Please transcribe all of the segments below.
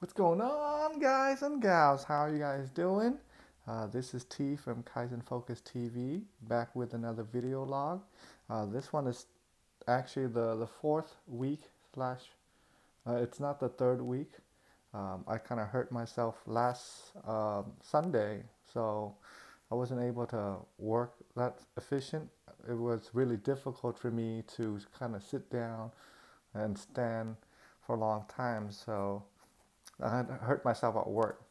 What's going on, guys and gals? How are you guys doing? Uh, this is T from Kaizen Focus TV, back with another video log. Uh, this one is actually the, the fourth week slash, uh, it's not the third week. Um, I kind of hurt myself last um, Sunday, so I wasn't able to work that efficient. It was really difficult for me to kind of sit down and stand for a long time, so I hurt myself at work.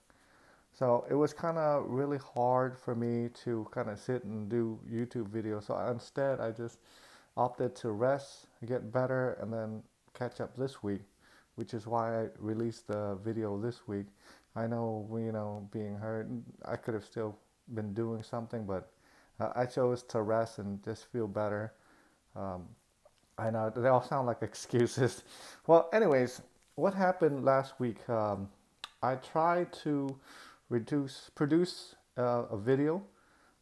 So it was kind of really hard for me to kind of sit and do YouTube videos. So instead, I just opted to rest, get better, and then catch up this week, which is why I released the video this week. I know, you know, being hurt, I could have still been doing something, but uh, I chose to rest and just feel better. Um, I know they all sound like excuses. Well, anyways, what happened last week? Um, I tried to reduce, produce uh, a video.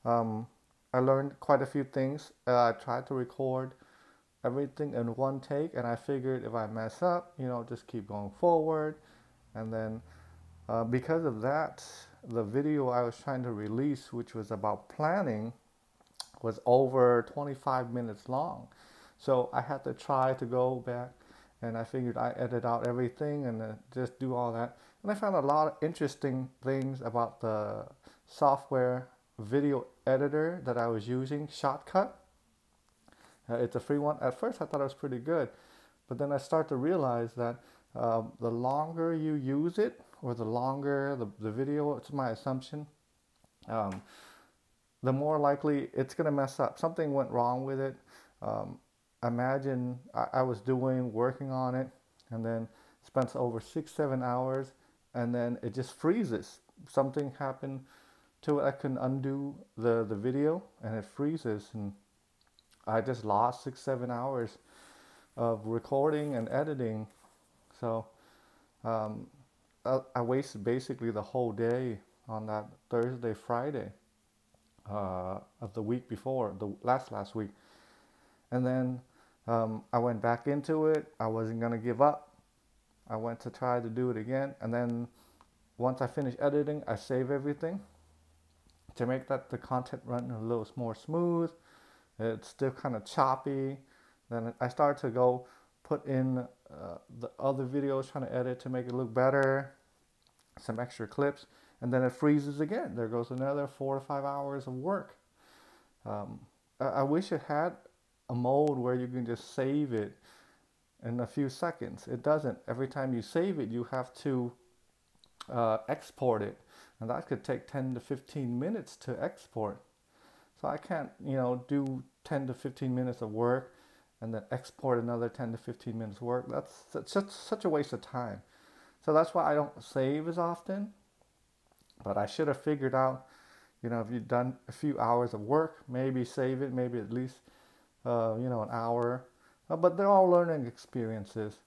Um, I learned quite a few things. Uh, I tried to record everything in one take, and I figured if I mess up, you know, just keep going forward. And then, uh, because of that, the video I was trying to release, which was about planning, was over 25 minutes long. So I had to try to go back and I figured I edit out everything and uh, just do all that. And I found a lot of interesting things about the software video editor that I was using, Shotcut. Uh, it's a free one. At first, I thought it was pretty good, but then I start to realize that um, the longer you use it, or the longer the, the video, it's my assumption, um, the more likely it's going to mess up. Something went wrong with it. Um, imagine I, I, was doing, working on it, and then spent over six, seven hours, and then it just freezes. Something happened to it. I can undo the, the video, and it freezes, and I just lost six, seven hours of recording and editing. So um, I, I, wasted basically the whole day on that Thursday, Friday uh, of the week before, the last last week. And then um, I went back into it. I wasn't going to give up. I went to try to do it again. And then once I finish editing, I save everything to make that the content run a little more smooth. It's still kind of choppy. Then I started to go put in uh, the other videos, trying to edit to make it look better, some extra clips, and then it freezes again. There goes another four to five hours of work. Um, I wish it had a mode where you can just save it in a few seconds. It doesn't. Every time you save it, you have to uh, export it. And that could take 10 to 15 minutes to export. So I can't, you know, do 10 to 15 minutes of work and then export another 10 to 15 minutes work. That's such, such a waste of time. So that's why I don't save as often. But I should have figured out, you know, if you've done a few hours of work, maybe save it, maybe at least uh, you know, an hour. Uh, but they're all learning experiences.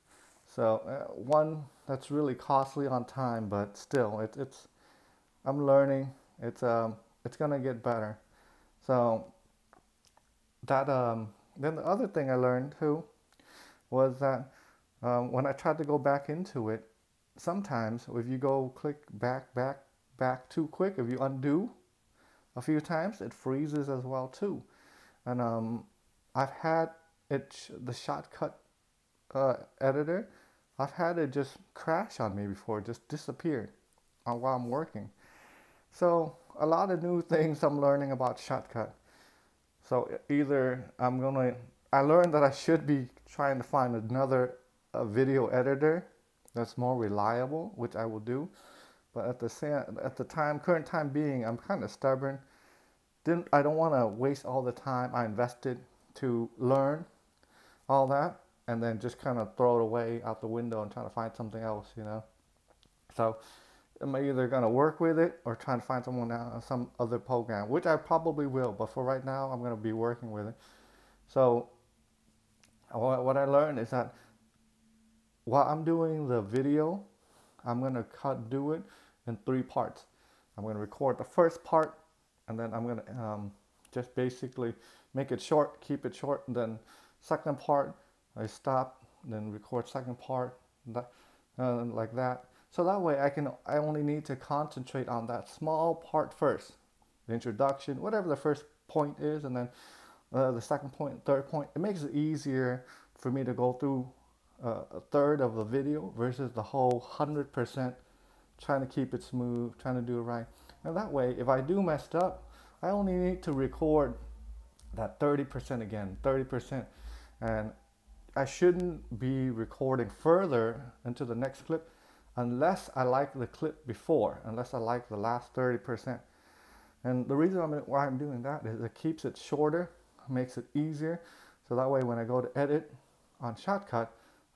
So uh, one that's really costly on time, but still, it, it's I'm learning. It's um it's gonna get better. So that um then the other thing I learned too was that um, when I tried to go back into it, sometimes if you go click back back back too quick, if you undo a few times, it freezes as well too. And um, I've had it the shotcut uh, editor. I've had it just crash on me before, just disappeared while I'm working. So a lot of new things I'm learning about shotcut. So either I'm gonna, I learned that I should be trying to find another uh, video editor that's more reliable, which I will do. But at the same, at the time, current time being, I'm kind of stubborn. Didn't I don't want to waste all the time I invested to learn all that and then just kind of throw it away out the window and try to find something else, you know. So I'm either going to work with it or try to find someone else, some other program, which I probably will. But for right now, I'm going to be working with it. So what I learned is that while I'm doing the video, I'm going to cut do it in three parts. I'm going to record the first part, and then I'm going to um, just basically make it short, keep it short, and then second part, I stop, then record second part, that, uh, like that. So that way I can I only need to concentrate on that small part first. The introduction, whatever the first point is, and then uh, the second point, third point. It makes it easier for me to go through uh, a third of the video versus the whole 100% trying to keep it smooth, trying to do it right. And that way, if I do messed up, I only need to record that 30% again, 30%. And I shouldn't be recording further into the next clip unless I like the clip before, unless I like the last 30%. And the reason I'm, why I'm doing that is it keeps it shorter, makes it easier. So that way when I go to edit on Shotcut,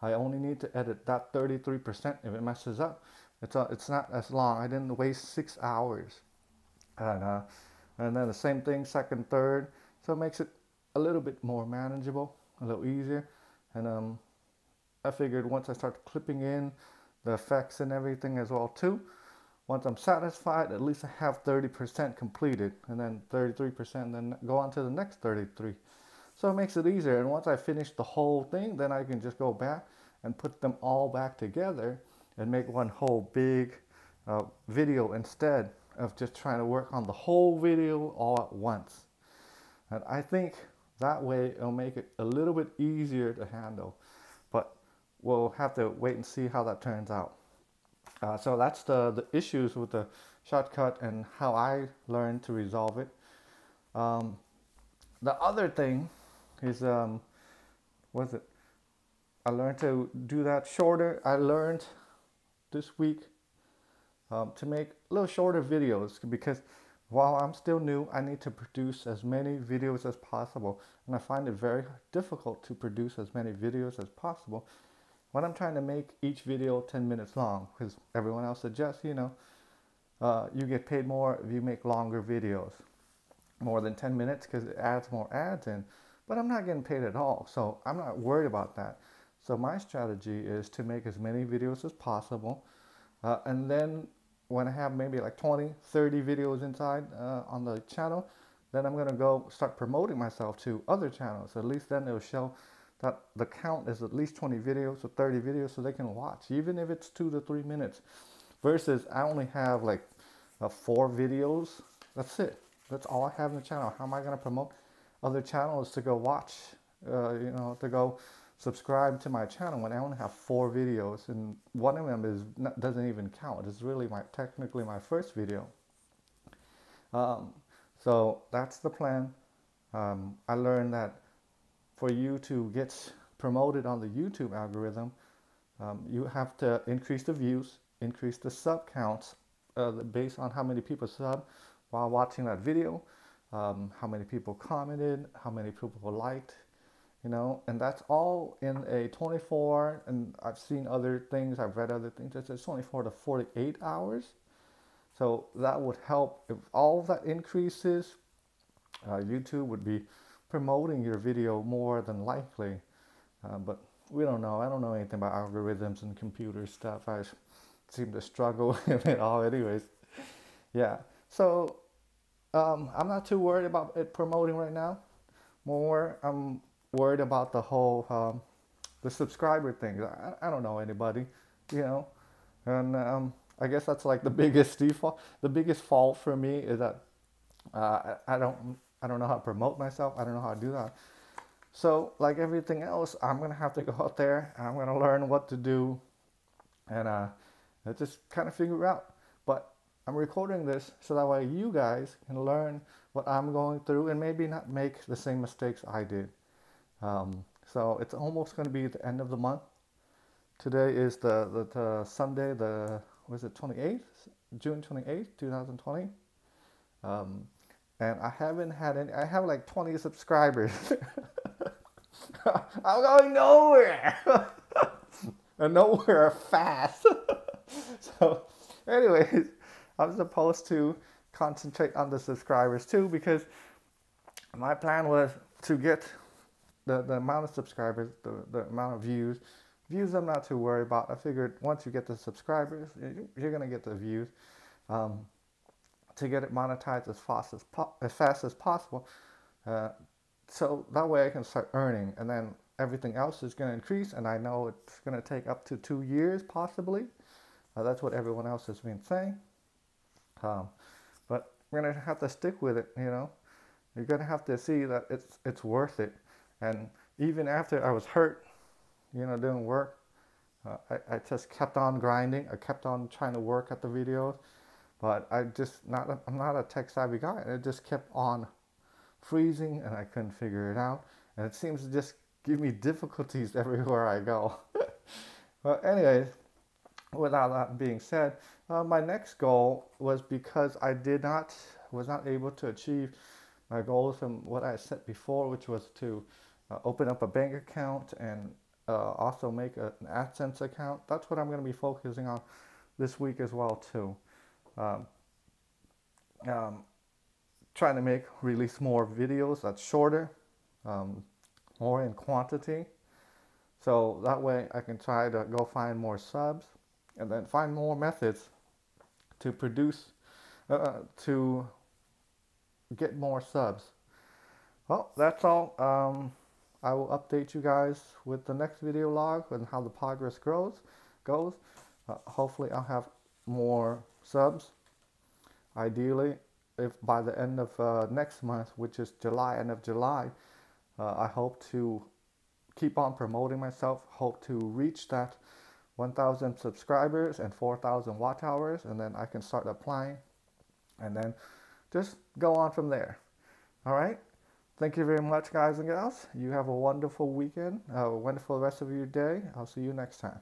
I only need to edit that 33%. If it messes up, it's, uh, it's not as long. I didn't waste six hours. And, uh, and then the same thing, second, third. So it makes it a little bit more manageable, a little easier. And um, I figured once I start clipping in the effects and everything as well too, once I'm satisfied, at least I have 30% completed and then 33%, then go on to the next 33. So it makes it easier. And once I finish the whole thing, then I can just go back and put them all back together and make one whole big uh, video instead of just trying to work on the whole video all at once. And I think that way it'll make it a little bit easier to handle. But we'll have to wait and see how that turns out. Uh, so that's the, the issues with the Shotcut and how I learned to resolve it. Um, the other thing is, um, was it? I learned to do that shorter. I learned this week um, to make a little shorter videos because while I'm still new, I need to produce as many videos as possible. And I find it very difficult to produce as many videos as possible when I'm trying to make each video 10 minutes long because everyone else suggests, you know, uh, you get paid more if you make longer videos, more than 10 minutes because it adds more ads in. But I'm not getting paid at all, so I'm not worried about that. So my strategy is to make as many videos as possible. Uh, and then when I have maybe like 20, 30 videos inside uh, on the channel, then I'm to go start promoting myself to other channels. At least then it'll show that the count is at least 20 videos or 30 videos so they can watch, even if it's two to three minutes. Versus I only have like uh, four videos. That's it. That's all I have in the channel. How am I to promote other channels to go watch, uh, you know, to go subscribe to my channel when I only have four videos and one of them is not, doesn't even count. It's really my technically my first video. Um, so that's the plan. Um, I learned that for you to get promoted on the YouTube algorithm, um, you have to increase the views, increase the sub counts uh, based on how many people sub while watching that video, um, how many people commented, how many people liked, you know, and that's all in a 24, and I've seen other things, I've read other things that says 24 to 48 hours. So that would help if all that increases, uh, YouTube would be promoting your video more than likely. Uh, but we don't know. I don't know anything about algorithms and computer stuff. I seem to struggle with it all anyways. Yeah. So um, I'm not too worried about it promoting right now. More, I'm worried about the whole um, the subscriber thing. I, I, don't know anybody, you know, and um, I guess that's like the biggest default. The biggest fault for me is that uh, I, don't I don't know how to promote myself. I don't know how to do that. So like everything else, I'm gonna have to go out there. I'm gonna learn what to do, and uh, just kind of figure out. But I'm recording this so that way you guys can learn what I'm going through and maybe not make the same mistakes I did. Um, so it's almost going to be the end of the month. Today is the, the, the Sunday, the, was it 28th? June 28th, 2020. Um, and I haven't had any, I have like 20 subscribers. I'm going nowhere. and nowhere fast. so, anyways, I'm supposed to concentrate on the subscribers too because my plan was to get the, the amount of subscribers, the, the amount of views. Views I'm not too worried about. I figured once you get the subscribers, you're going to get the views. Um, to get it monetized as fast as, as, fast as possible. Uh, so that way I can start earning and then everything else is going to increase and I know it's going to take up to two years possibly Uh, that's what everyone else has been saying. Um, but we're gonna have to stick with it. You know, you're gonna have to see that it's it's worth it. And even after I was hurt, you know, doing work, uh, I, I just kept on grinding. I kept on trying to work at the videos, but I just not a, I'm not a tech savvy guy, and it just kept on freezing, and I couldn't figure it out. And it seems to just give me difficulties everywhere I go. but anyways, without that being said, uh, my next goal was because I did not was not able to achieve my goals from what I set before, which was to uh, open up a bank account and uh, also make a, an AdSense account. That's what I'm going to be focusing on this week as well too. Um, um, trying to make release more videos that's shorter, um, more in quantity. So that way I can try to go find more subs and then find more methods to produce, uh, uh, to get more subs. Well, that's all. I will update you guys with the next video log and how the progress grows, goes. Uh, hopefully I'll have more subs. Ideally, if by the end of uh, next month, which is July, end of July, uh, I hope to keep on promoting myself, hope to reach that 1,000 subscribers and 4,000 watch hours, and then I can start applying and then just go on from there. All right. Thank you very much, guys and gals. You have a wonderful weekend, a wonderful rest of your day. I'll see you next time.